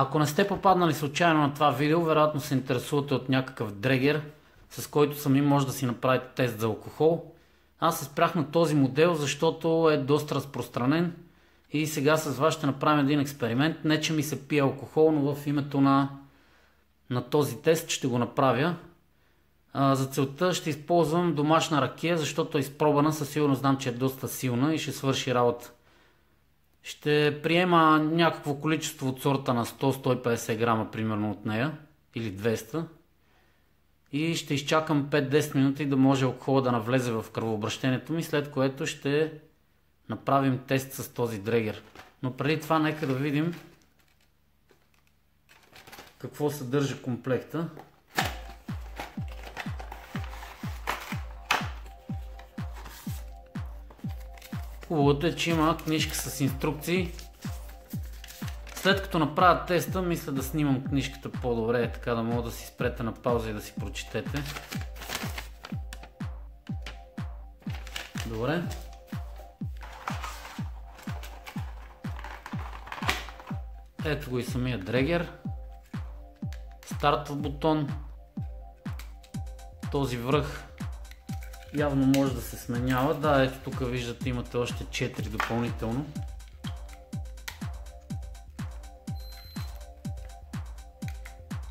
Ако не сте попаднали случайно на това видео, вероятно се интересувате от някакъв дрегер, с който сами може да си направите тест за алкохол. Аз се спрях на този модел, защото е доста разпространен и сега с вас ще направим един експеримент. Не, че ми се пие алкохол, но в името на, на този тест ще го направя. А, за целта ще използвам домашна ракия, защото е изпробана, със сигурност знам, че е доста силна и ще свърши работа. Ще приема някакво количество от сорта на 100-150 грама, примерно от нея, или 200. И ще изчакам 5-10 минути да може алкохола да навлезе в кръвообращението ми, след което ще направим тест с този дрегер. Но преди това нека да видим какво съдържа комплекта. Хубавото е, че има книжка с инструкции. След като направя теста, мисля да снимам книжката по-добре, така да мога да си спрете на пауза и да си прочетете. Добре. Ето го и самия дрегер. Стартов бутон. Този връх явно може да се сменява. Да, ето тук виждате имате още 4 допълнително.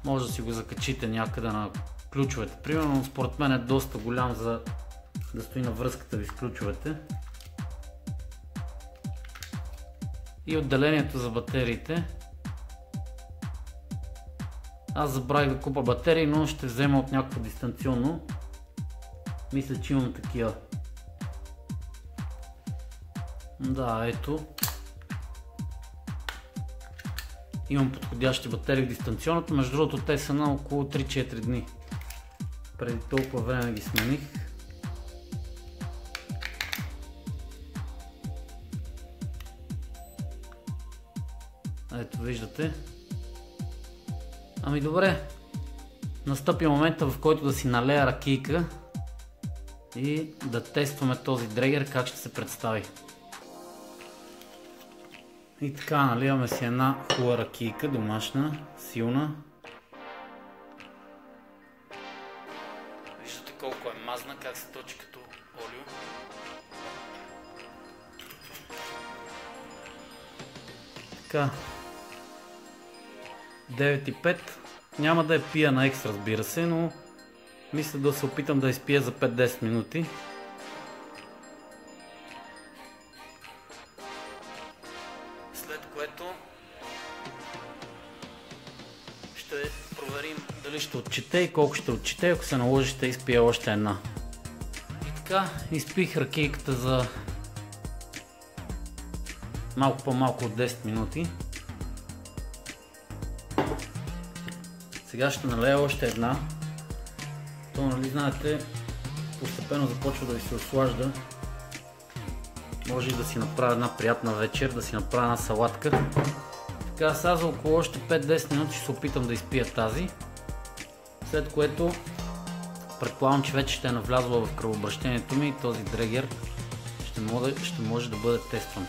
Може да си го закачите някъде на ключовете. Примерно според мен е доста голям за да стои на връзката ви с ключовете. И отделението за батериите. Аз забравих да купа батерии, но ще взема от някакво дистанционно. Мисля, че имам такива. Да, ето. Имам подходящи батерии в дистанционната. Между другото, те са на около 3-4 дни. Преди толкова време ги смених. Ето, виждате. Ами добре. Настъпи момента, в който да си налея ракийка и да тестваме този дрегер как ще се представи. И така, наливаме си една хубава ракийка, домашна, силна. Виждате колко е мазна, как се точи като олио. Така. 9,5. Няма да я пия на екс, разбира се, но мисля да се опитам да изпия за 5-10 минути. След което ще проверим дали ще отчете и колко ще отчете. Ако се наложи ще изпия още една. И така, изпих ракийката за малко по-малко от 10 минути. Сега ще налея още една то, нали знаете, постепенно започва да ви се ослажда. Може да си направя една приятна вечер, да си направя една салатка. Така, сега за около още 5-10 минути ще се опитам да изпия тази. След което предполагам, че вече ще е навлязла в кръвообращението ми и този дрегер ще може, ще може да бъде тестван.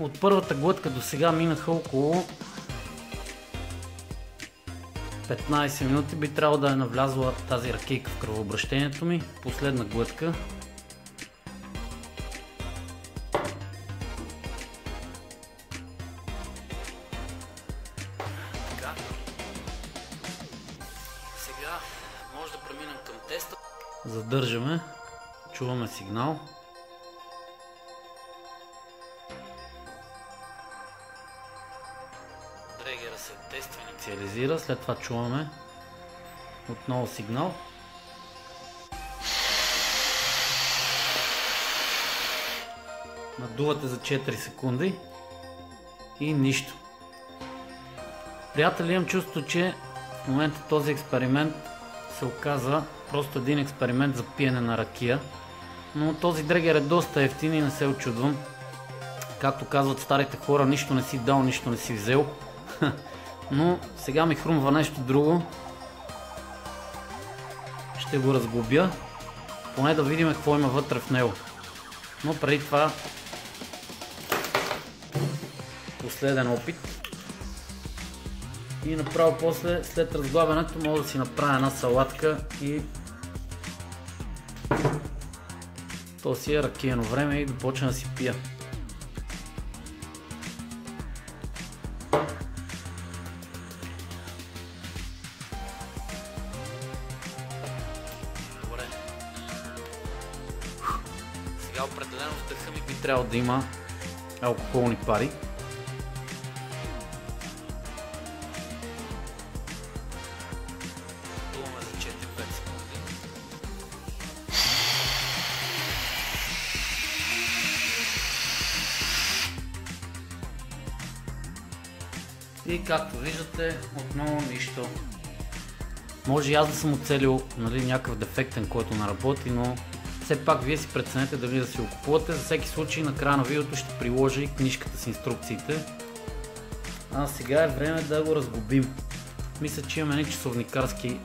От първата глътка до сега минаха около 15 минути. Би трябвало да е навлязла тази ракейка в кръвообращението ми. Последна глътка. Сега може да преминем към теста. Задържаме. Чуваме сигнал. Тества инициализира, след това чуваме отново сигнал. Надувате за 4 секунди и нищо. Приятели, имам чувство, че в момента този експеримент се оказа просто един експеримент за пиене на ракия. Но този дрегер е доста ефтин и не се очудвам. Както казват старите хора, нищо не си дал, нищо не си взел. Но сега ми хрумва нещо друго. Ще го разглобя. Поне да видим какво има вътре в него. Но преди това последен опит. И направо после, след разглабянето, мога да си направя една салатка и то си е ракияно време и да почна да си пия. Да има алкохолни пари. Дуваме за 4-5 секунди. И както виждате, отново нищо. Може и аз да съм оцелил нали, някакъв дефектен, който не работи, но все пак вие си преценете дали да си го купувате. За всеки случай на края на видеото ще приложа и книжката с инструкциите. А сега е време да го разгубим. Мисля, че имаме едни часовникарски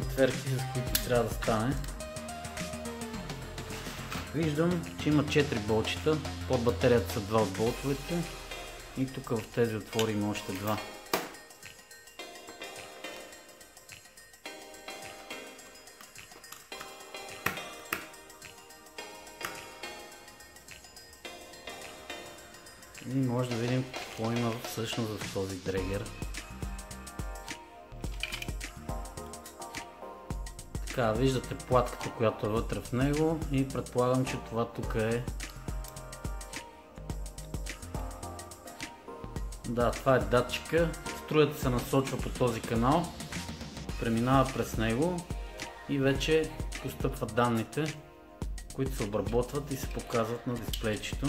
отверки, с които трябва да стане. Виждам, че има 4 болчета. Под батерията са 2 от болтовете. И тук в тези отвори има още два. И може да видим какво има всъщност в този дрегер. Така, виждате платката, която е вътре в него и предполагам, че това тук е Да, това е датчика. Струята се насочва по този канал, преминава през него и вече постъпват данните, които се обработват и се показват на дисплейчето.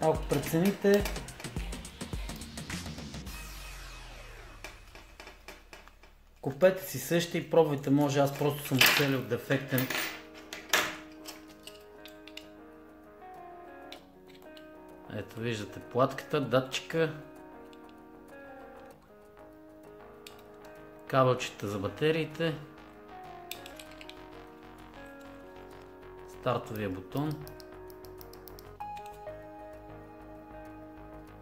Ако прецените, купете си същия и пробвайте, може аз просто съм оцелил дефектен. Ето виждате платката, датчика, кабелчета за батериите, стартовия бутон.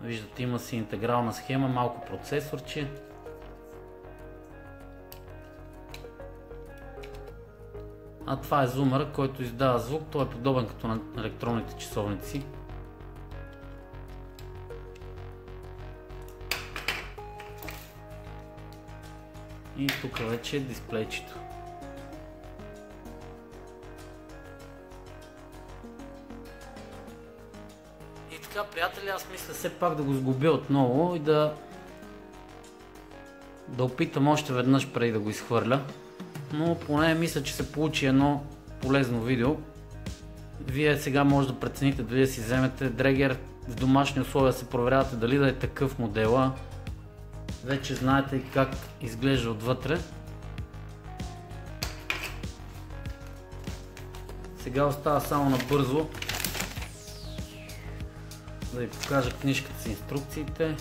Виждате има си интегрална схема, малко процесорче. А това е зумъра, който издава звук, той е подобен като на електронните часовници. И тук вече е дисплейчето. И така, приятели, аз мисля все пак да го сгубя отново и да да опитам още веднъж преди да го изхвърля. Но поне мисля, че се получи едно полезно видео. Вие сега може да прецените дали да си вземете дрегер в домашни условия се проверявате дали да е такъв модела, вече знаете как изглежда отвътре. Сега остава само набързо да ви покажа книжката с инструкциите.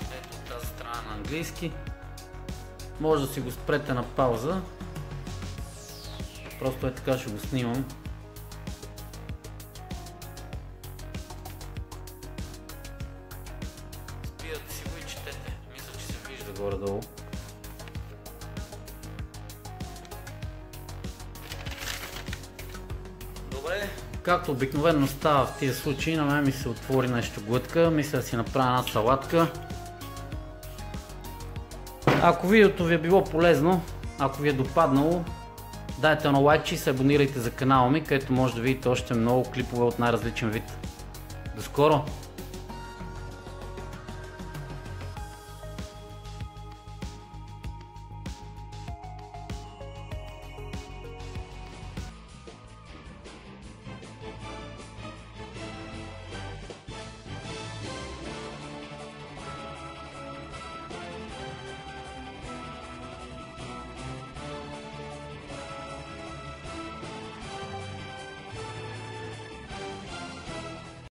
Ето от тази страна на английски. Може да си го спрете на пауза Просто е така ще го снимам. Спирате си го и четете. Мисля, че се вижда горе-долу. Както обикновено става в тези случаи, на мен ми се отвори нещо глътка. Мисля да си направя една салатка. Ако видеото ви е било полезно, ако ви е допаднало, Дайте на лайкче и се абонирайте за канала ми, където може да видите още много клипове от най-различен вид. До скоро!